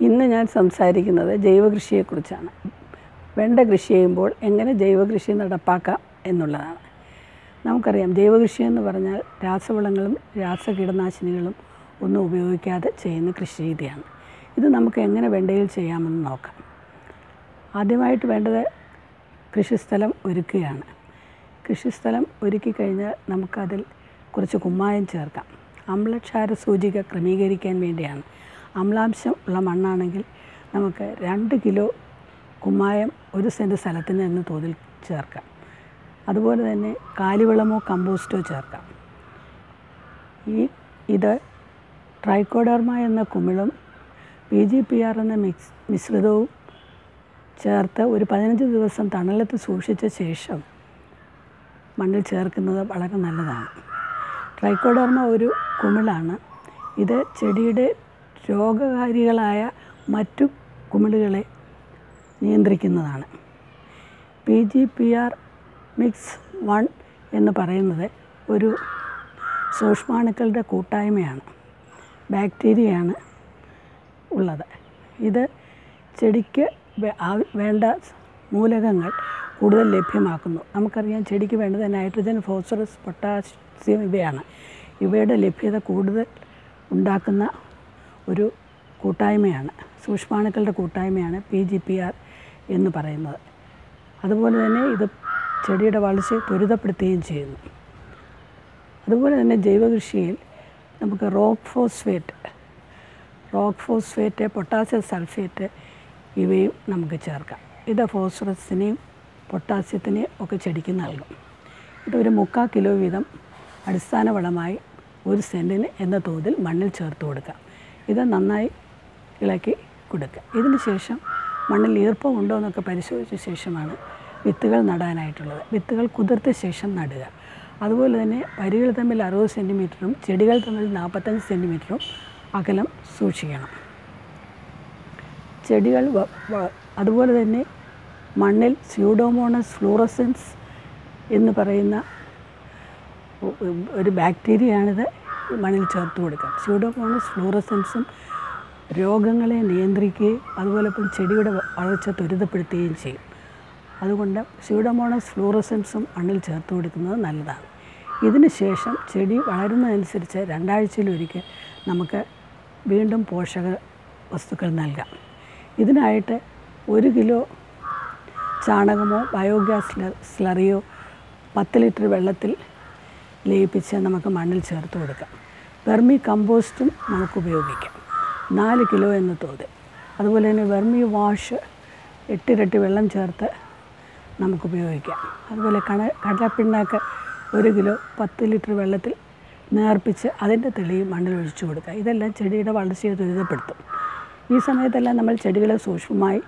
ഇന്ന് ഞാൻ സംസാരിക്കുന്നത് ജൈവകൃഷിയെക്കുറിച്ചാണ്. വെണ്ട കൃഷി ചെയ്യുമ്പോൾ എങ്ങനെ ജൈവകൃഷി നടപ്പാക്കാം എന്നുള്ളതാണ്. നമുക്കറിയാം ജൈവകൃഷി എന്ന് പറഞ്ഞാൽ രാസവളങ്ങളും രാസകീടനാശിനികളും ഒന്നും ഉപയോഗിക്കാതെ ചെയ്യുന്ന കൃഷി രീതിയാണ്. ഇത് നമുക്ക് എങ്ങനെ വെണ്ടയിൽ ചെയ്യാമെന്ന് നോക്കാം. ആദ്യമായിട്ട് വേണ്ടത് കൃഷിസ്ഥലം ഒരുക്കുകയാണ്. കൃഷിസ്ഥലം ഒരുക്കി കഴിഞ്ഞാൽ നമുക്കതിൽ കുറച്ച് കുമ്മായം ചേർക്കാം. അമ്ലക്ഷാര സൂചിക ക്രമീകരിക്കാൻ വേണ്ടിയാണ് അമ്ലാംശം ഉള്ള മണ്ണാണെങ്കിൽ നമുക്ക് രണ്ട് കിലോ കുമ്മായം ഒരു സെന്റ് സ്ഥലത്തിന് എന്ന തോതിൽ ചേർക്കാം. അതുപോലെ തന്നെ കാലിവളമോ കമ്പോസ്റ്റോ ചേർക്കാം. ഈ ഇത് ട്രൈക്കോഡർമ എന്ന കുമിളും പി ജി പി ആർ എന്ന മിക്സ് മിശ്രിതവും ചേർത്ത് ഒരു പതിനഞ്ച് ദിവസം തണലത്ത് സൂക്ഷിച്ച ശേഷം മണ്ണിൽ ചേർക്കുന്നത് വളരെ നല്ലതാണ്. ട്രൈക്കോഡർമ ഒരു കുമിളാണ്. ഇത് ചെടിയുടെ രോഗകാരികളായ മറ്റു കുമിളുകളെ നിയന്ത്രിക്കുന്നതാണ്. P G P R mix one എന്ന് പറയുന്നത് ഒരു സൂക്ഷ്മാണുക്കളുടെ കൂട്ടായ്മയാണ് ബാക്ടീരിയയാണ് ഉള്ളത്. ഇത് ചെടിക്ക് വേണ്ട മൂലകങ്ങൾ കൂടുതൽ ലഭ്യമാക്കുന്നു. നമുക്കറിയാം ചെടിക്ക് വേണ്ടത് നൈട്രജൻ ഫോസ്ഫറസ് പൊട്ടാസ്യം ഇവയാണ്. ഇവയുടെ ലഭ്യത കൂടുതൽ ഉണ്ടാക്കുന്ന ഒരു കൂട്ടായ്മയാണ് സൂക്ഷ്മാണുക്കളുടെ കൂട്ടായ്മയാണ് പി ജി പി ആർ എന്ന് പറയുന്നത്. അതുപോലെ തന്നെ ഇത് ചെടിയുടെ വളർച്ച ത്വരിതപ്പെടുത്തുകയും ചെയ്യുന്നു. അതുപോലെ തന്നെ ജൈവകൃഷിയിൽ നമുക്ക് rock phosphate rock phosphate potassium sulphate ഇവയും നമുക്ക് ചേർക്കാം. ഇത് ഫോസ്ഫറസിനെയും പൊട്ടാസ്യത്തിനെയും ഒക്കെ ചെടിക്ക് നൽകും. ഇത് ഒരു മുക്കാൽ കിലോ വീതം അടിസ്ഥാന വളമായി ഒരു സെന്റിന് എന്ന തോതിൽ മണ്ണിൽ ചേർത്ത് കൊടുക്കാം. ഇത് നന്നായി ഇളക്കി കൊടുക്കുക. ഇതിന് ശേഷം മണ്ണിൽ ഈർപ്പമുണ്ടോ എന്നൊക്കെ പരിശോധിച്ച ശേഷമാണ് വിത്തുകൾ നടാനായിട്ടുള്ളത്. വിത്തുകൾ കുതിർത്ത ശേഷം നടുക. അതുപോലെ തന്നെ വരികൾ തമ്മിൽ അറുപത് സെന്റിമീറ്ററും ചെടികൾ തമ്മിൽ നാൽപ്പത്തഞ്ച് സെന്റിമീറ്ററും അകലം സൂക്ഷിക്കണം. ചെടികൾ അതുപോലെ തന്നെ മണ്ണിൽ സ്യൂഡോമോണസ് ഫ്ലൂറസൻസ് എന്ന് പറയുന്ന ഒരു ബാക്ടീരിയയാണിത് മണ്ണിൽ ചേർത്ത് കൊടുക്കാം സ്യൂഡോമോണസ് ഫ്ലൂറസൻസും രോഗങ്ങളെ നിയന്ത്രിക്കുകയും അതുപോലെ ഇപ്പം ചെടിയുടെ വളർച്ച ത്വരിതപ്പെടുത്തുകയും ചെയ്യും. അതുകൊണ്ട് സ്യൂഡോമോണസ് ഫ്ലൂറസൻസും മണ്ണിൽ ചേർത്ത് കൊടുക്കുന്നത് നല്ലതാണ്. ഇതിന് ശേഷം ചെടി വളരുന്നതനുസരിച്ച് രണ്ടാഴ്ചയിലൊരിക്കൽ നമുക്ക് വീണ്ടും പോഷക വസ്തുക്കൾ നൽകാം. ഇതിനായിട്ട് ഒരു കിലോ ചാണകമോ ബയോഗ്യാസ് സ്ല- സ്ലറിയോ പത്ത് ലിറ്റർ വെള്ളത്തിൽ ലയിപ്പിച്ച് നമുക്ക് മണ്ണിൽ ചേർത്ത് കൊടുക്കാം. വെർമി കമ്പോസ്റ്റും നമുക്ക് ഉപയോഗിക്കാം. നാല് കിലോ എന്ന തോതിൽ അതുപോലെ തന്നെ വെർമി വാഷ് എട്ടിരട്ടി വെള്ളം ചേർത്ത് നമുക്ക് ഉപയോഗിക്കാം. അതുപോലെ കട കടലപ്പിണ്ണാക്ക് ഒരു കിലോ പത്ത് ലിറ്റർ വെള്ളത്തിൽ നേർപ്പിച്ച് അതിന്റെ തെളിയും മണ്ണിൽ ഒഴിച്ചു കൊടുക്കുക. ഇതെല്ലാം ചെടിയുടെ വളർച്ചയെ ത്വരിതപ്പെടുത്തും. ഈ സമയത്തെല്ലാം നമ്മൾ ചെടികളെ സൂക്ഷ്മമായി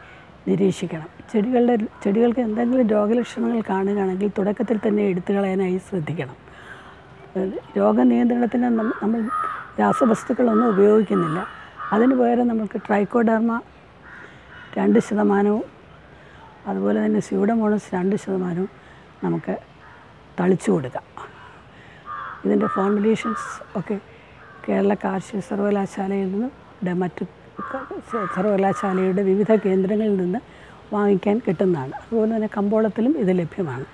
നിരീക്ഷിക്കണം. ചെടികളുടെ ചെടികൾക്ക് എന്തെങ്കിലും രോഗലക്ഷണങ്ങൾ കാണുകയാണെങ്കിൽ തുടക്കത്തിൽ തന്നെ എടുത്തു കളയാനായി ശ്രദ്ധിക്കണം. രോഗനിയന്ത്രണത്തിന് നമ്മ- നമ്മൾ രാസവസ്തുക്കളൊന്നും ഉപയോഗിക്കുന്നില്ല. അതിന് പകരം നമുക്ക് ട്രൈക്കോഡർമ രണ്ട് ശതമാനവും അതുപോലെ തന്നെ സ്യൂഡമോണസ് രണ്ട് ശതമാനവും നമുക്ക് തളിച്ചു കൊടുക്കാം. ഇതിന്റെ ഫോർമുലേഷൻസ് ഒക്കെ കേരള കാർഷിക സർവകലാശാലയിൽ നിന്ന് മറ്റ് സർവകലാശാലയുടെ വിവിധ കേന്ദ്രങ്ങളിൽ നിന്ന് വാങ്ങിക്കാൻ കിട്ടുന്നതാണ്. അതുപോലെ തന്നെ കമ്പോളത്തിലും ഇത് ലഭ്യമാണ്.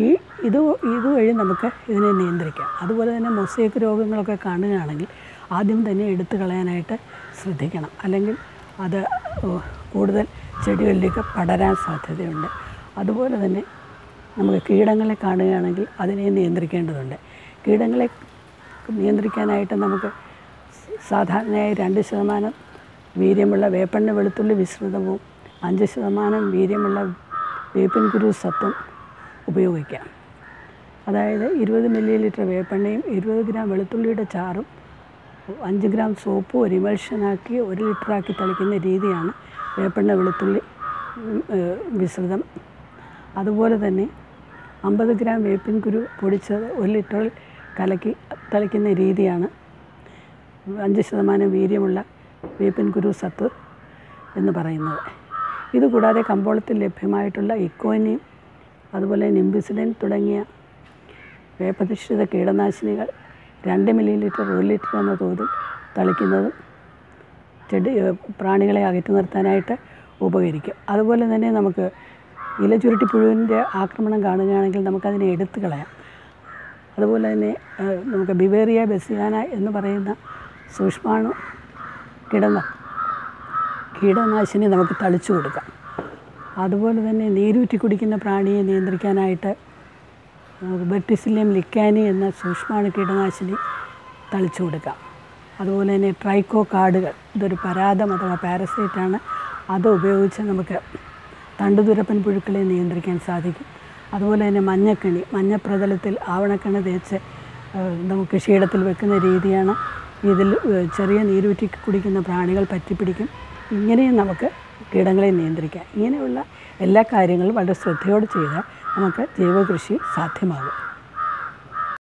ഈ ഇത് ഇതുവഴി നമുക്ക് ഇതിനെ നിയന്ത്രിക്കാം. അതുപോലെ തന്നെ മൊസൈക്ക് രോഗങ്ങളൊക്കെ കാണുകയാണെങ്കിൽ ആദ്യം തന്നെ എടുത്തു കളയാനായിട്ട് ശ്രദ്ധിക്കണം. അല്ലെങ്കിൽ അത് കൂടുതൽ ചെടികളിലേക്ക് പടരാൻ സാധ്യതയുണ്ട്. അതുപോലെ തന്നെ നമുക്ക് കീടങ്ങളെ കാണുകയാണെങ്കിൽ അതിനെ നിയന്ത്രിക്കേണ്ടതുണ്ട്. കീടങ്ങളെ നിയന്ത്രിക്കാനായിട്ട് നമുക്ക് സാധാരണയായി രണ്ട് ശതമാനം വീര്യമുള്ള വേപ്പെണ്ണ വെളുത്തുള്ളി മിശ്രിതവും അഞ്ച് ശതമാനം വീര്യമുള്ള വേപ്പിൻ കുരു സത്തും ഉപയോഗിക്കാം. അതായത് ഇരുപത് മില്ലി ലിറ്റർ വേപ്പെണ്ണയും ഇരുപത് ഗ്രാം വെളുത്തുള്ളിയുടെ ചാറും അഞ്ച് ഗ്രാം സോപ്പും ഒരു ഇമൽഷനാക്കി ഒരു ലിറ്ററാക്കി തളിക്കുന്ന രീതിയാണ് വേപ്പെണ്ണ വെളുത്തുള്ളി മിശ്രിതം. അതുപോലെ തന്നെ അമ്പത് ഗ്രാം വേപ്പിൻ കുരു പൊടിച്ചത് ഒരു ലിറ്ററിൽ കലക്കി തളിക്കുന്ന രീതിയാണ്. അഞ്ച് ശതമാനം വീര്യമുള്ള വേപ്പിൻ കുരു സത്ത് എന്ന് പറയുന്നത്. ഇതുകൂടാതെ കമ്പോളത്തിൽ ലഭ്യമായിട്ടുള്ള ഇക്കോനിയും അതുപോലെ നിംബിസിഡൻ തുടങ്ങിയ വേപ്പധിഷ്ഠിത കീടനാശിനികൾ രണ്ട് മില്ലി ലിറ്റർ ഒരു ലിറ്റർ എന്ന തോതിൽ തളിക്കുന്നതും ചെടി പ്രാണികളെ അകറ്റി നിർത്താനായിട്ട് ഉപകരിക്കും. അതുപോലെ തന്നെ നമുക്ക് ഇലചുരുട്ടി പുഴുവിന്റെ ആക്രമണം കാണുകയാണെങ്കിൽ നമുക്കതിനെ എടുത്തു കളയാം. അതുപോലെ തന്നെ നമുക്ക് ബിവേറിയ ബെസിയാന എന്ന് പറയുന്ന സൂക്ഷ്മാണു കിടന്ന കീടനാശിനി നമുക്ക് തളിച്ചു കൊടുക്കാം. അതുപോലെ തന്നെ നീരൂറ്റി കുടിക്കുന്ന പ്രാണിയെ നിയന്ത്രിക്കാനായിട്ട് നമുക്ക് ബെർട്ടിസിലിയം ലിക്കാനി എന്ന സൂക്ഷ്മാണു കീടനാശിനി തളിച്ചു കൊടുക്കാം അതുപോലെ തന്നെ ട്രൈക്കോ കാർഡുകൾ ഇതൊരു പരാതം അഥവാ പാരസൈറ്റാണ് അത് ഉപയോഗിച്ച് നമുക്ക് തണ്ടുതുരപ്പൻ പുഴുക്കളെ നിയന്ത്രിക്കാൻ സാധിക്കും. അതുപോലെ തന്നെ മഞ്ഞക്കണി മഞ്ഞപ്രതലത്തിൽ ആവണക്കണ തേച്ച് നമുക്ക് ക്ഷീടത്തിൽ വെക്കുന്ന രീതിയാണ്. ഇതിൽ ചെറിയ നീരൂറ്റി കുടിക്കുന്ന പ്രാണികൾ പറ്റിപ്പിടിക്കും. ഇങ്ങനെയും നമുക്ക് കീടങ്ങളെ നിയന്ത്രിക്കാം. ഇങ്ങനെയുള്ള എല്ലാ കാര്യങ്ങളും വളരെ ശ്രദ്ധയോടെ ചെയ്താൽ നമുക്ക് ജൈവകൃഷി സാധ്യമാകും.